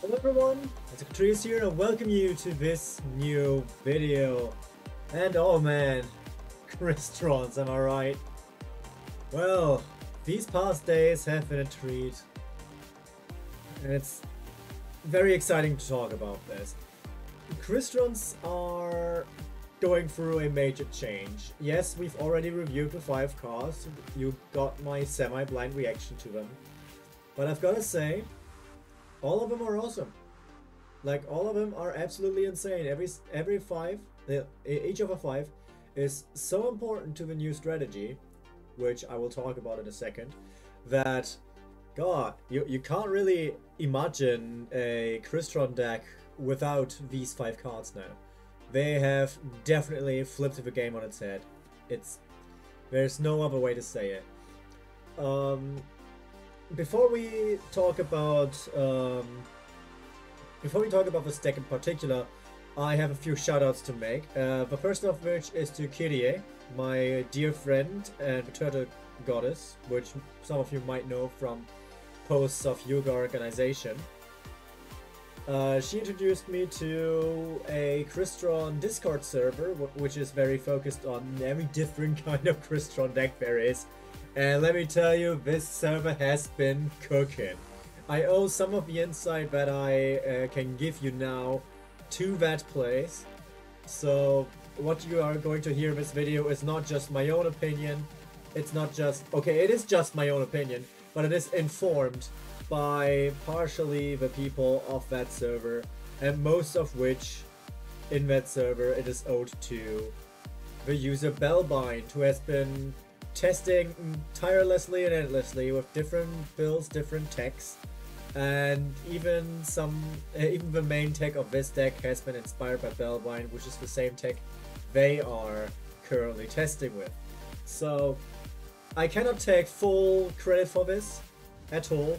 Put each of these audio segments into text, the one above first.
Hello everyone, it's AkaTrios here and welcome you to this new video. And oh man, Crystron, am I right? Well, these past days have been a treat. And it's very exciting to talk about this. Crystrons are going through a major change. Yes, we've already reviewed the 5 cars, you got my semi-blind reaction to them. But I've gotta say, all of them are awesome. Like all of them are absolutely insane. Every every five, each of a five, is so important to the new strategy, which I will talk about in a second. That, God, you you can't really imagine a Crystron deck without these five cards now. They have definitely flipped the game on its head. It's there's no other way to say it. Um, before we talk about um, before we talk about this deck in particular, I have a few shoutouts to make. Uh, the first of which is to Kyrie, my dear friend and turtle goddess, which some of you might know from posts of Yuga organization. Uh, she introduced me to a Crystron Discord server, which is very focused on every different kind of Crystron deck there is. And let me tell you, this server has been cooking. I owe some of the insight that I uh, can give you now to that place. So what you are going to hear in this video is not just my own opinion. It's not just, okay, it is just my own opinion, but it is informed by partially the people of that server, and most of which in that server it is owed to the user Bellbind, who has been testing tirelessly and endlessly with different builds, different techs, and even some, uh, even the main tech of this deck has been inspired by Bellbind, which is the same tech they are currently testing with. So I cannot take full credit for this at all.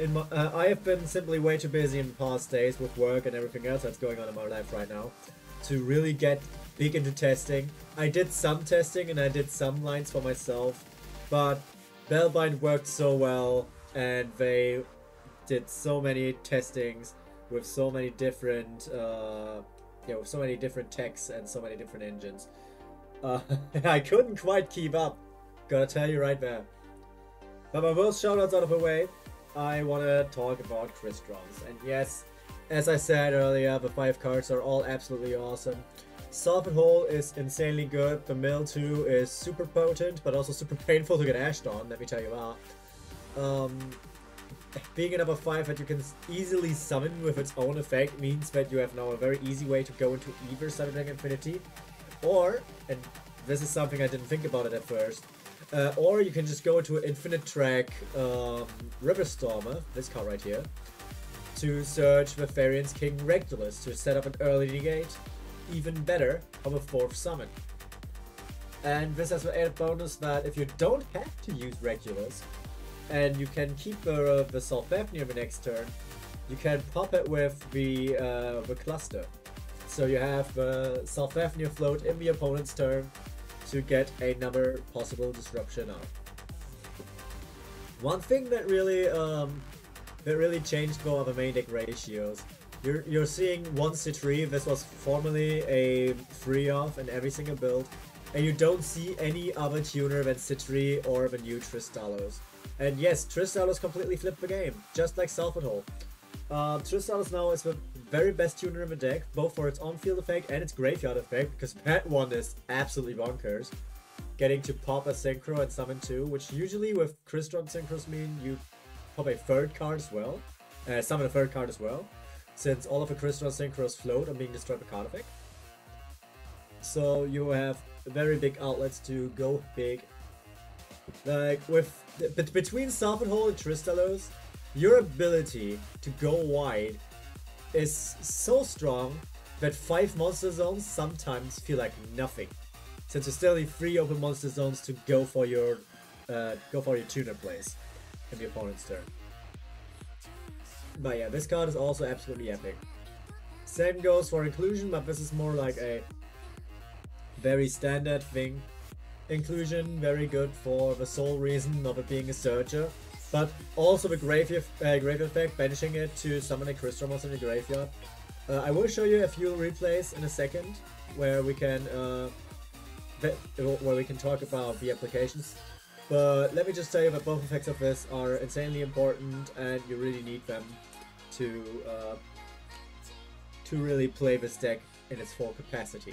In my, uh, I have been simply way too busy in the past days with work and everything else that's going on in my life right now to really get big into testing. I did some testing and I did some lines for myself, but Bellbind worked so well and they did so many testings with so many different, uh, yeah, with so many different techs and so many different engines. Uh, I couldn't quite keep up, gotta tell you right there. But my first shoutouts out of the way, I want to talk about Chris Crystrons. And yes, as I said earlier, the five cards are all absolutely awesome. Salford Hole is insanely good. The Mill too is super potent, but also super painful to get ashed on, let me tell you that. Um, being number 5 that you can easily summon with its own effect means that you have now a very easy way to go into either Summoning Infinity, or, and this is something I didn't think about it at first, uh, or you can just go into an Infinitrack um, River Stormer, this card right here, to search Variance King Regulus to set up an early negate, even better, of a fourth summon. And this has an added bonus that if you don't have to use Regulus, and you can keep the, uh, the Sulfefnir the next turn, you can pop it with the, uh, the cluster. So you have uh, Sulfefnir float in the opponent's turn to get another possible disruption out. One thing that really um, that really changed though the main deck ratios. You're, you're seeing one Citree, this was formerly a free off in every single build, and you don't see any other tuner than Citree or the new Tristalos. And yes, Tristalos completely flipped the game, just like Hole. Uh, Tristalos now is the very best tuner in the deck, both for its on-field effect and its graveyard effect, because that one is absolutely bonkers. Getting to pop a Synchro and summon two, which usually with Crystron Synchros mean you pop a third card as well, uh, summon a third card as well, since all of the Crystal Synchros float on being destroyed by card effect. So you have very big outlets to go big. Like with but between Salford Hole and Tristalos, your ability to go wide is so strong that five monster zones sometimes feel like nothing, since you still need three open monster zones to go for your uh, go for your tuner plays in the opponent's turn. But yeah, this card is also absolutely epic. Same goes for inclusion, but this is more like a very standard thing. Inclusion, very good for the sole reason of it being a searcher. But also the graveyard, uh, graveyard effect, banishing it to summon a Crystron monster in the graveyard. Uh, I will show you a few replays in a second where we can uh, where we can talk about the applications. But let me just you that both effects of this are insanely important and you really need them to uh, to really play this deck in its full capacity.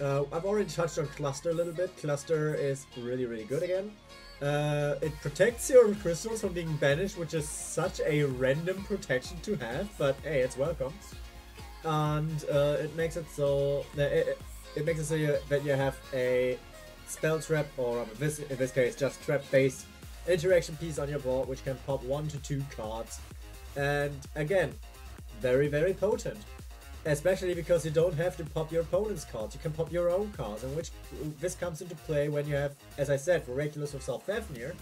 Uh, I've already touched on Cluster a little bit. Cluster is really, really good again. Uh, it protects your crystals from being banished, which is such a random protection to have, but hey, it's welcome. And uh, it makes it so it, it makes it so you, that you have a spell trap, or in this, in this case, just trap-based interaction piece on your board, which can pop one to two cards. And again, very, very potent. Especially because you don't have to pop your opponent's cards, you can pop your own cards, and which this comes into play when you have, as I said, Miraculous of Sulfefnir.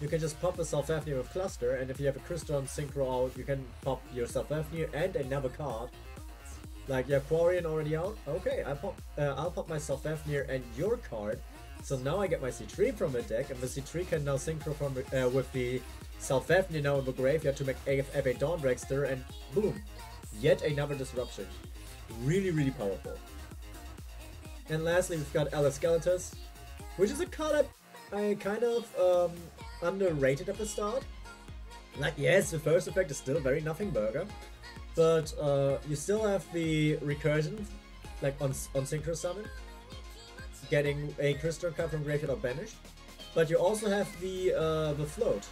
You can just pop a Sulfefnir with Cluster, and if you have a Crystron Synchro out, you can pop your Sulfefnir and another card. Like, your Quarian already out? Okay, I pop, uh, I'll pop my Sulfefnir and your card, so now I get my C3 from the deck, and the C3 can now synchro from uh, with the Sulfefnir now in the graveyard to make FA Dawn Dragster, and boom, Yet another disruption. Really, really powerful. And lastly, we've got Atlas Skeletus, which is a card I kind of um, underrated at the start. Like, yes, the first effect is still very nothing burger, but uh, you still have the recursion, like on, on Synchro Summon, getting a crystal card from Graveyard Banished, but you also have the, uh, the float,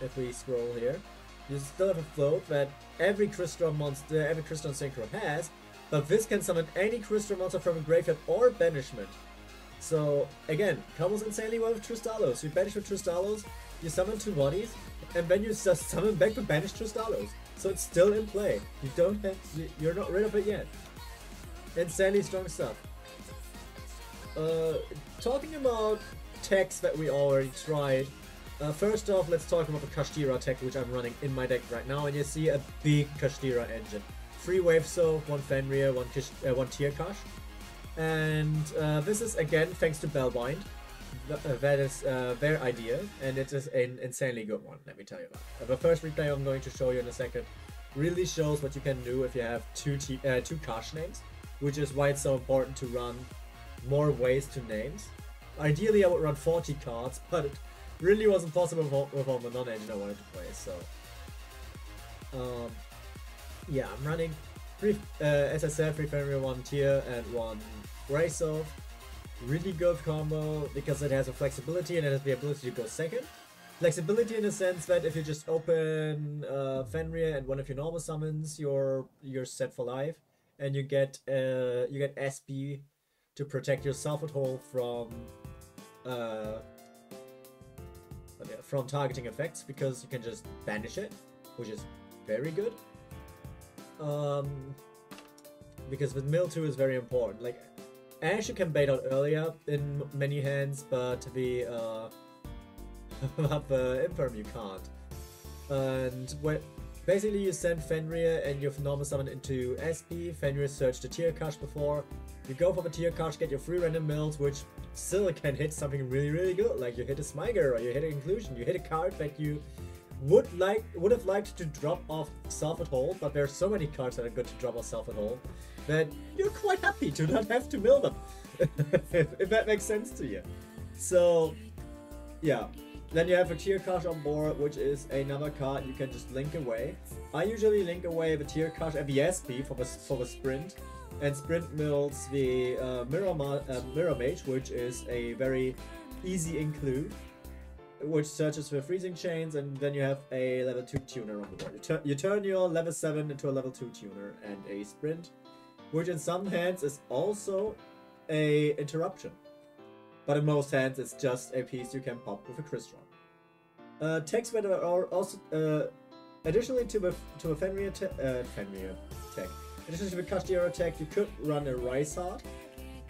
if we scroll here. You still have a float that every crystal monster, every crystal Synchro has, but this can summon any crystal monster from a graveyard or banishment. So again, combos insanely well with Tristalos. You banish with Tristalos, you summon two bodies, and then you just summon back the banished Tristalos. So it's still in play. You don't have, you're not rid of it yet. Insanely strong stuff. Uh, talking about techs that we already tried, uh, first off, let's talk about the Kashtira tech, which I'm running in my deck right now, and you see a big Kashtira engine. Three Wave So, one Fenrir, one, Kish, uh, one Tearkash. And uh, this is, again, thanks to Bellbind. Uh, that is uh, their idea, and it is an insanely good one, let me tell you that. The first replay I'm going to show you in a second really shows what you can do if you have two, T uh, two Kash names, which is why it's so important to run more ways to names. Ideally, I would run 40 cards, but it really wasn't possible with, all the non-engine I wanted to play, so... Um, yeah, I'm running, three, uh, as I said, 3 Fenrir, 1 tier, and 1 Razor. Really good combo, because it has a flexibility and it has the ability to go second. Flexibility in the sense that if you just open uh, Fenrir and one of your normal summons, you're you're set for life, and you get uh, you get SP to protect yourself at home from uh, from targeting effects because you can just banish it, which is very good. Um, because with mill 2 is very important. Like, Ash you can bait out earlier in many hands, but the uh, the Imperm you can't. And when basically you send Fenrir and you've normal summon into SP, Fenrir searched the Cache before, you go for the Tearkash, get your free random mills, which still can hit something really, really good. Like you hit a Smiger or you hit an Inclusion, you hit a card that you would like would have liked to drop off Salford Hole, but there are so many cards that are good to drop off Salford Hole that you're quite happy to not have to mill them. if that makes sense to you. So yeah. Then you have a Tearkash on board, which is another card you can just link away. I usually link away the Tearkash at the SP for the, for the sprint, and Sprint mills the uh, Mirror, uh, Mirror Mage, which is a very easy include, which searches for freezing chains, and then you have a level 2 tuner on the board. You, you turn your level 7 into a level 2 tuner and a sprint, which in some hands is also a interruption. But in most hands, it's just a piece you can pop with a Crystron. Uh, that are also uh, additionally to the to a Fenrir, te uh, Fenrir tech Additionally to the Kashtira attack, you could run a Riseheart.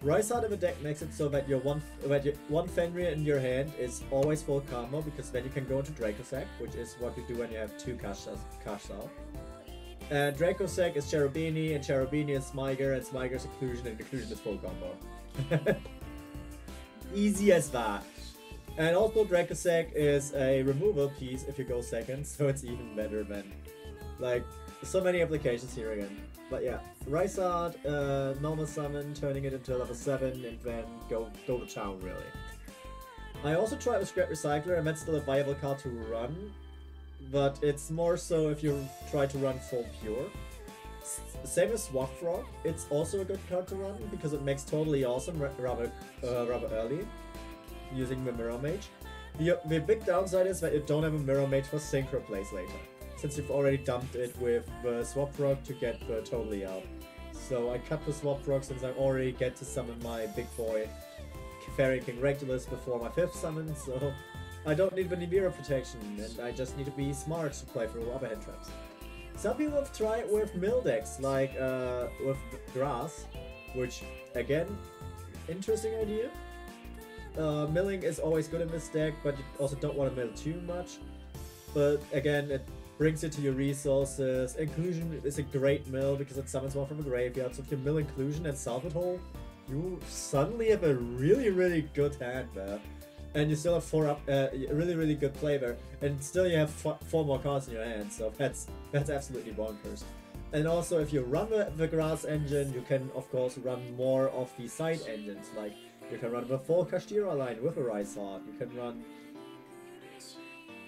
Riseheart in the deck makes it so that your one that your one Fenrir in your hand is always full combo because then you can go into Dracossack, which is what you do when you have two Kashsal. And uh, Dracossack is Cherubini, and Cherubini is Smiger, and Smiger's Occlusion, and Occlusion is full combo. Easy as that. And also Dracossack is a removal piece if you go second, so it's even better than like so many applications here again. But yeah, Riseheart, uh, normal summon, turning it into level 7 and then go go to town really. I also tried with Scrap Recycler and that's still a viable card to run, but it's more so if you try to run full pure. S same as Swap Frog, it's also a good card to run because it makes Toadally Awesome rather, uh, rather early using the Mirror Mage. The, the big downside is that you don't have a Mirror Mage for Synchro plays later, since you've already dumped it with the Swap Frog to get the Toadally out. So I cut the Swap Frog since I already get to summon my big boy Fairy King Regulus before my fifth summon, so I don't need the Nibiru protection, and I just need to be smart to play through other head traps. Some people have tried with mill decks, like uh, with grass, which, again, interesting idea. Uh, milling is always good in this deck, but you also don't want to mill too much. But again, it brings it to your resources. Inclusion is a great mill because it summons one from a graveyard, so if you mill Inclusion and Salvage Hole, you suddenly have a really, really good hand there. And you still have four up, uh, really, really good play there, and still you have four more cards in your hand, so that's that's absolutely bonkers. And also, if you run the, the grass engine, you can of course run more of the side engines, like you can run the full Kashtira line with a Riseheart, you can run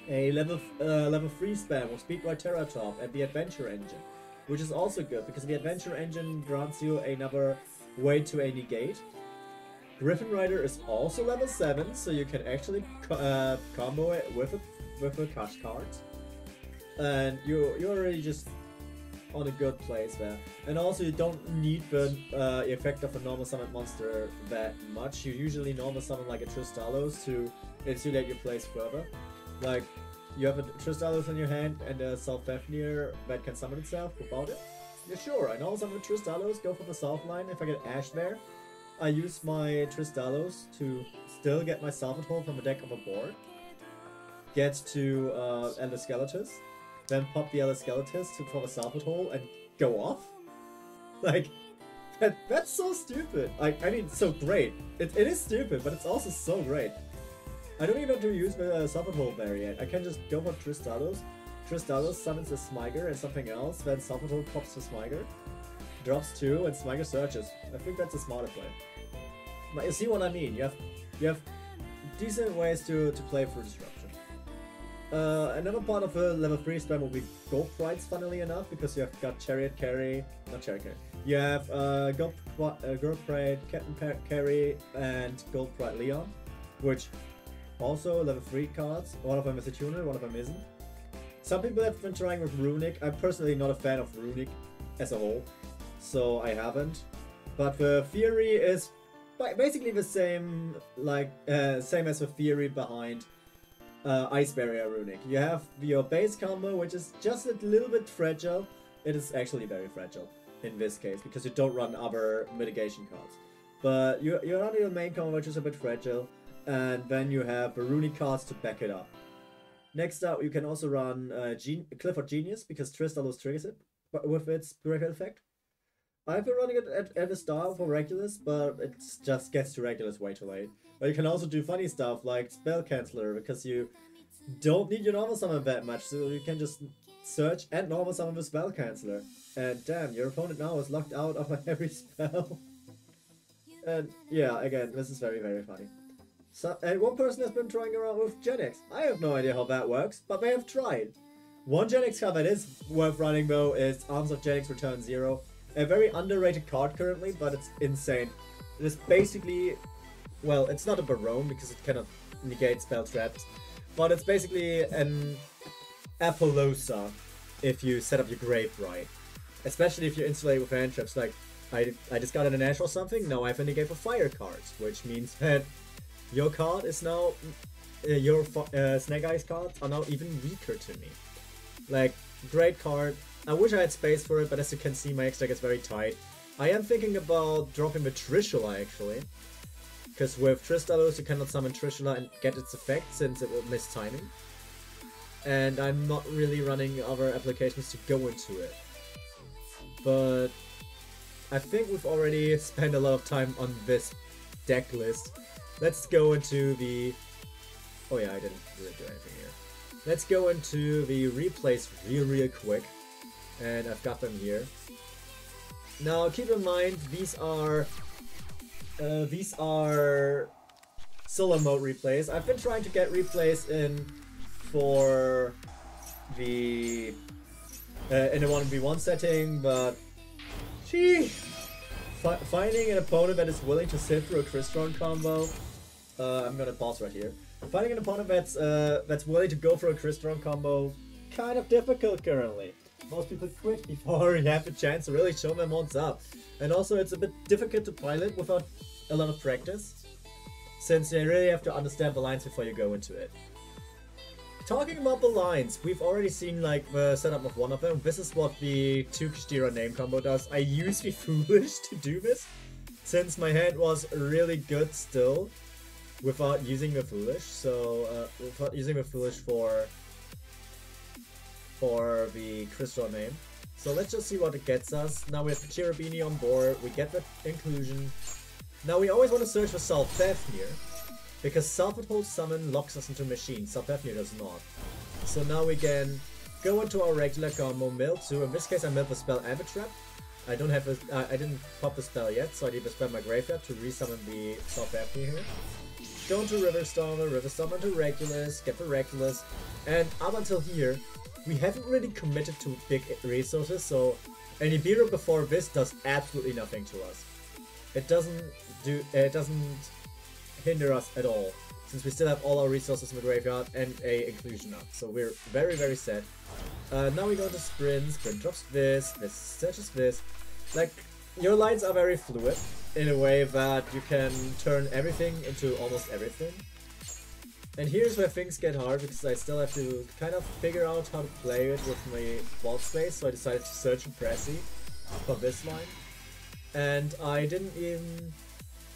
a level uh, level 3 spam with Speedroid Terrortop and the Adventure engine, which is also good because the Adventure engine grants you another way to a negate. Griffin Rider is also level 7, so you can actually uh, combo it with a, with a cash card. And you, you're already just on a good place there. And also you don't need the uh, effect of a normal summon monster that much. You usually normal summon like a Tristalos to insulate your place further. Like, you have a Tristalos in your hand and a Sulfefnir that can summon itself without it. Yeah, sure, I know some of the Tristalos go for the south line if I get Ash there. I use my Tristalos to still get my Salvage Hole from the deck of a board. Get to uh, Elder Skeletus. Then pop the Elder Skeletus to, for the Salvage Hole and go off. Like, that, that's so stupid. Like, I mean, so great. It, it is stupid, but it's also so great. I don't even have to use the uh, Salvage Hole yet. I can just go for Tristalos, Tristalos summons a Smiger and something else, then Salvatore pops the Smiger, drops two, and Smiger searches. I think that's a smarter play. But you see what I mean? You have you have decent ways to, to play for disruption. Uh, another part of a level 3 spam will be Gold Prides, funnily enough, because you have got Chariot Carry, not Chariot Carry, you have uh, Gold, uh, Captain Carry, and Gold Pride Leon, which also level 3 cards. One of them is a tuner, one of them isn't. Some people have been trying with Runick. I'm personally not a fan of Runick as a whole, so I haven't. But the theory is basically the same, like uh, same as the theory behind uh, Ice Barrier Runick. You have your base combo, which is just a little bit fragile. It is actually very fragile in this case because you don't run other mitigation cards. But you you run your main combo, which is a bit fragile, and then you have Runick cards to back it up. Next up, you can also run uh, Gen Clifford Genius because Tristalos triggers it with its Miracle effect. I've been running it at, the start for Regulus, but it just gets to Regulus way too late. But you can also do funny stuff like Spell Canceller because you don't need your normal summon that much, so you can just search and normal summon with Spell Canceller. And damn, your opponent now is locked out of every spell. and yeah, again, this is very, very funny. So, and one person has been trying around with Genex. I have no idea how that works, but they have tried. One Genex card that is worth running though is Arms of Genex Return Zero. A very underrated card currently, but it's insane. It is basically, well, it's not a Baronne because it cannot negate spell traps, but it's basically an Apollousa if you set up your grave right. Especially if you're insulate with hand traps, like I, I just got an Ash or something, now I have a negate for fire cards, which means that your card is now, uh, your uh, Snake Eyes cards are now even weaker to me. Like, great card. I wish I had space for it, but as you can see, my X deck is very tight. I am thinking about dropping the Trishula actually. Because with Tristalos you cannot summon Trishula and get its effect since it will miss timing. And I'm not really running other applications to go into it. But I think we've already spent a lot of time on this deck list let's go into the Oh yeah, I didn't really do anything here. Let's go into the replays real, real quick. And I've got them here. Now, keep in mind, these are... Uh, these are solo mode replays. I've been trying to get replays in for the uh, in a 1v1 setting, but gee, fi finding an opponent that is willing to sit through a Crystron combo, uh, I'm gonna pause right here. Finding an opponent that's uh, that's willing to go for a Crystron combo, kind of difficult currently. Most people quit before you have a chance to really show them what's up. And also it's a bit difficult to pilot without a lot of practice, since you really have to understand the lines before you go into it. Talking about the lines, we've already seen like the setup of one of them. This is what the 2 Kashtira name combo does. I use the Foolish to do this, since my hand was really good still, without using the Foolish. So, uh, without using the Foolish for for the Crystal name. So let's just see what it gets us. Now we have Cherubini on board, we get the inclusion. Now we always want to search for Sulfefnir, because Self-Hold Summon locks us into Machine, Sulfefnir does not. So now we can go into our regular combo, mill 2. In this case I milled the spell Avitrap. I don't have a, uh, I didn't pop the spell yet, so I need to spend my graveyard to resummon the Sulfefnir here. Go into River Stormer, River Stormer to Regulus, get the Regulus, and up until here, we haven't really committed to big resources, so an Nibiru before this does absolutely nothing to us. It doesn't do, it doesn't hinder us at all, since we still have all our resources in the graveyard and a inclusion up. So we're very, very set. Uh, now we go to sprint, sprint drops this, this searches this. Like, your lines are very fluid, in a way that you can turn everything into almost everything. And here's where things get hard, because I still have to kind of figure out how to play it with my wall space, so I decided to search in Pressy for this line. And I didn't even...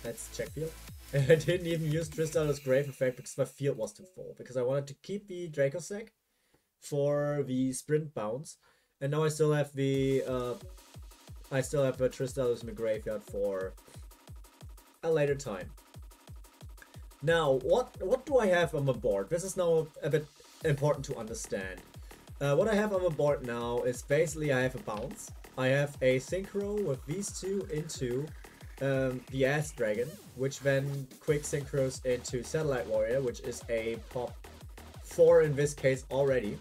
Let's check field. I didn't even use Tristana's Grave effect because my field was too full. Because I wanted to keep the Dracossack for the sprint bounce. And now I still have the uh, I still have a Tristana's in the graveyard for a later time. Now, what what do I have on my board? This is now a bit important to understand. Uh, what I have on my board now is basically I have a bounce. I have a synchro with these two into um, the Ass Dragon, which then quick synchros into Satellite Warrior, which is a pop 4 in this case already.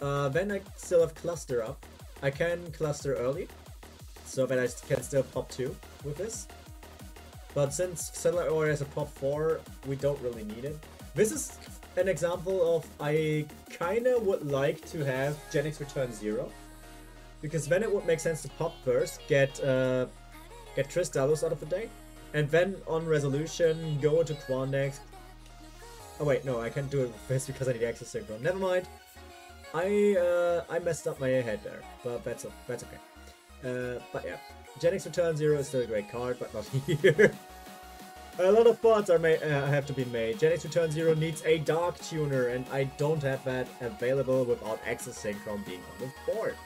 Uh, then I still have Cluster up. I can cluster early, so that I can still pop 2 with this. But since Satellite Warrior is a pop 4, we don't really need it. This is an example of I kinda would like to have Genex return 0. Because then it would make sense to pop first, get uh, get Tristalos out of the deck, and then on resolution, go into Quandex. Oh wait, no, I can't do it first because I need access signal. Never mind. I uh, I messed up my head there, but that's that's okay. Uh, but yeah, Genex Return Zero is still a great card, but not here. a lot of parts are made, uh, have to be made. Genex Return Zero needs a Dark Tuner, and I don't have that available without accessing from being on the board.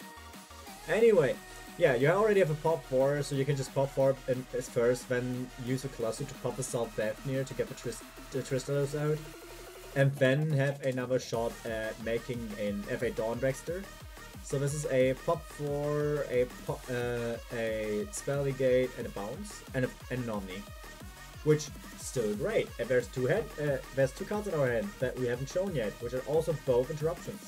Anyway, yeah, you already have a pop 4, so you can just pop 4 in, first, then use a cluster to pop a Sulfefnir to get the, Trist the Tristalos out. And then have another shot at making an FA Dawn Dragster. So this is a pop 4, a pop, uh, a Spell Negate, and a Bounce, and, a, and an Omni. Which still great. And there's two head, uh, there's two cards in our hand that we haven't shown yet, which are also both interruptions.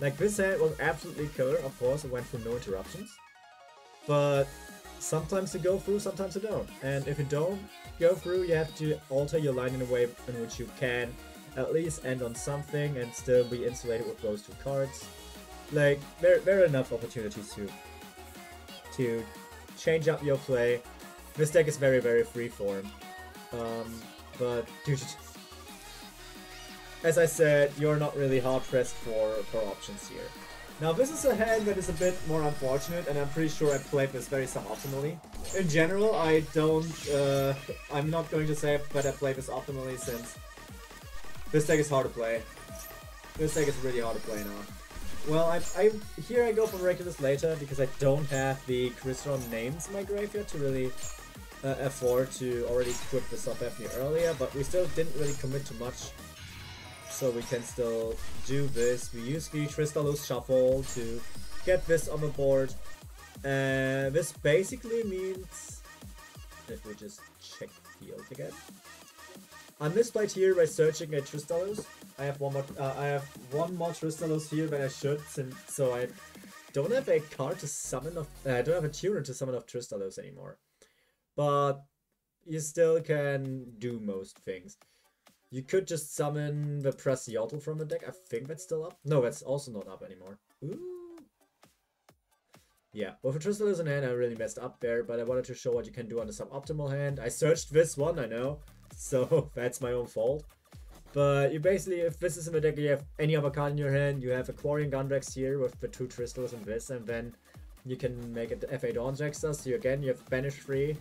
Like this hand was absolutely killer, of course, it went for no interruptions. But sometimes you go through, sometimes you don't. And if you don't go through, you have to alter your line in a way in which you can at least end on something and still be insulated with those two cards. Like, there, there are enough opportunities to, to change up your play. This deck is very, very freeform. Um, but, dude, as I said, you're not really hard pressed for, for options here. Now this is a hand that is a bit more unfortunate and I'm pretty sure I played this very suboptimally. In general, I don't, uh, I'm not going to say that I played this optimally since this deck is hard to play. This deck is really hard to play now. Well, I, I here I go for Regulus later because I don't have the Crystron names in my graveyard to really uh, afford to already equip the Sulfefnir earlier, but we still didn't really commit to much So we can still do this. We use the Tristalos Shuffle to get this on the board. And this basically means if we just check field again. This plate here by searching a Tristalos. I have one more uh, I have one more Tristalos here than I should since so I don't have a card to summon of uh, I don't have a tuner to summon of Tristalos anymore. But you still can do most things. You could just summon the Prasiortle from the deck. I think that's still up. No, that's also not up anymore. Ooh. Yeah, with a Tristalos in hand, I really messed up there, but I wanted to show what you can do on the suboptimal hand. I searched this one, I know, so that's my own fault. But you basically, if this is in the deck, you have any other card in your hand, you have a Quariongandrax here with the two Tristalos and this, and then you can make it FA Dawn Dragster, so again, you have Banish free,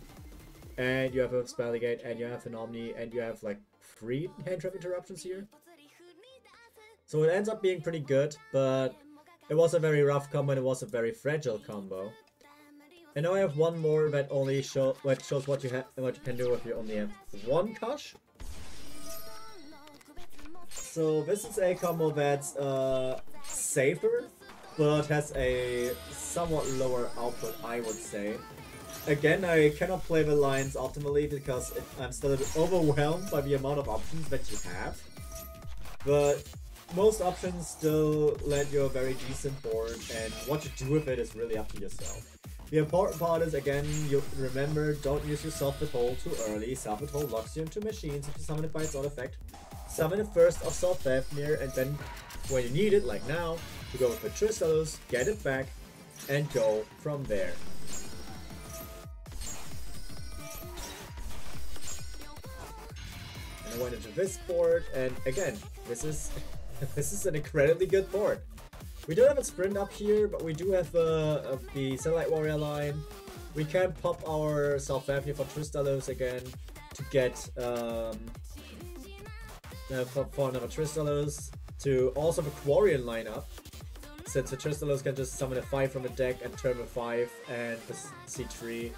and you have a Spell Negate, and you have an Omni, and you have like three hand trap interruptions here. So it ends up being pretty good, but it was a very rough combo and it was a very fragile combo. And now I have one more that only show shows what you have what you can do if you only have one Kush. So this is a combo that's uh, safer, but has a somewhat lower output, I would say. Again, I cannot play the lines optimally because it, I'm still overwhelmed by the amount of options that you have. But most options still let you a very decent board, and what you do with it is really up to yourself. The important part is, again, you remember, don't use your Self-Withhold too early. Self-Withhold locks you into machines if you summon it by its own effect. Summon it first of Sulfefnir, and then when you need it, like now, you go with the Tristalos, get it back, and go from there. And I went into this board, and again, this is this is an incredibly good board. We don't have a sprint up here, but we do have uh, the Satellite Warrior line. We can pop our Sulfefnir for Tristalos again to get um, uh, for, for another Tristalos to also the Quarian lineup. Since the Tristalos can just summon a 5 from the deck and turn a 5 and the C3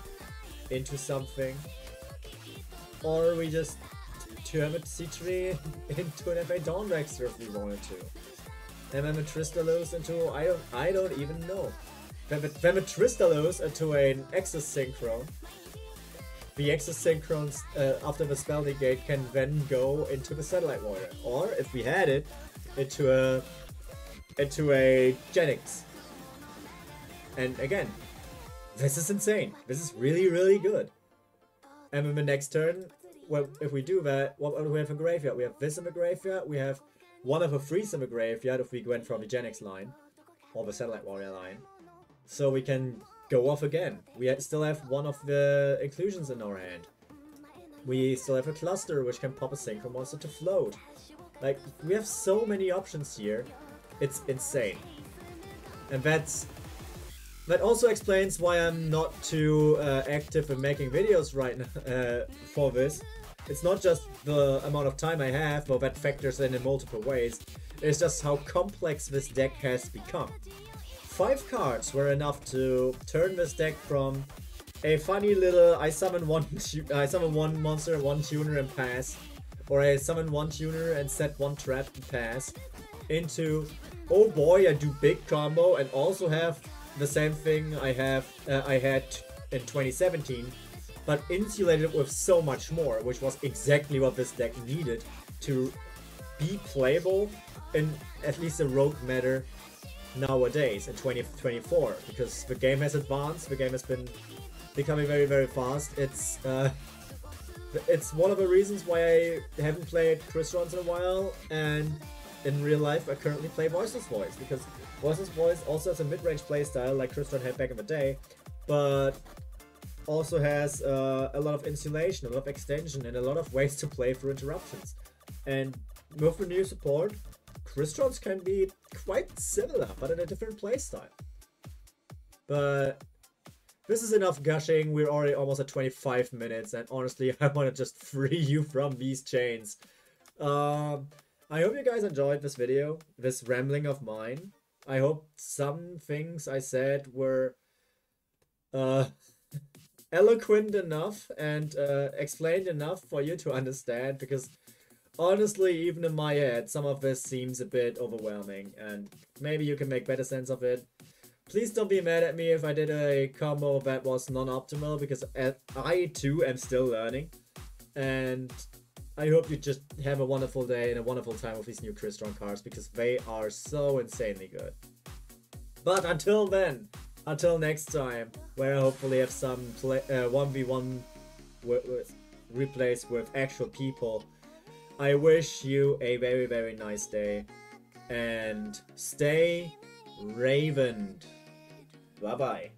into something. Or we just turn a C3 into an FA Dexter if we wanted to. And then the Tristalos into I don't I don't even know. Then the, then Tristalos into an Exosynchron the Exosynchrons uh, after the spell negate can then go into the Satellite Warrior. Or, if we had it, into a into a Genex. And again, this is insane. This is really, really good. And then the next turn, well, if we do that, what do we have in graveyard? We have this in the graveyard, we have one of freeze in the graveyard if we went from the Genex line, or the Satellite Warrior line. So we can go off again. We still have one of the inclusions in our hand. We still have a cluster which can pop a synchro monster to float. Like, we have so many options here. It's insane. And that's... That also explains why I'm not too uh, active in making videos right now uh, for this. It's not just the amount of time I have, but that factors in in multiple ways. It's just how complex this deck has become. Five cards were enough to turn this deck from a funny little I summon one I summon one monster, one tuner and pass, or I summon one tuner and set one trap and pass, into oh boy I do big combo and also have the same thing I have uh, I had in 2017, but insulated with so much more, which was exactly what this deck needed to be playable in at least a rogue matter nowadays in 2024 because the game has advanced, the game has been becoming very very fast. It's uh, it's one of the reasons why I haven't played Chris Crystrons in a while and in real life I currently play Voiceless Voice because Voiceless Voice also has a mid-range playstyle like Crystron had back in the day, but also has uh, a lot of insulation, a lot of extension, and a lot of ways to play through interruptions. And with the new support, Crystrons can be quite similar, but in a different playstyle. But this is enough gushing. We're already almost at 25 minutes, and honestly, I want to just free you from these chains. Um, I hope you guys enjoyed this video, this rambling of mine. I hope some things I said were uh, eloquent enough and uh, explained enough for you to understand, because honestly, even in my head, some of this seems a bit overwhelming, and maybe you can make better sense of it. Please don't be mad at me if I did a combo that was non-optimal, because I too am still learning. And I hope you just have a wonderful day and a wonderful time with these new Crystron cards, because they are so insanely good. But until then, until next time, where I hopefully have some play, uh, 1v1 with, with replays with actual people, I wish you a very, very nice day. And stay ravened. Bye bye.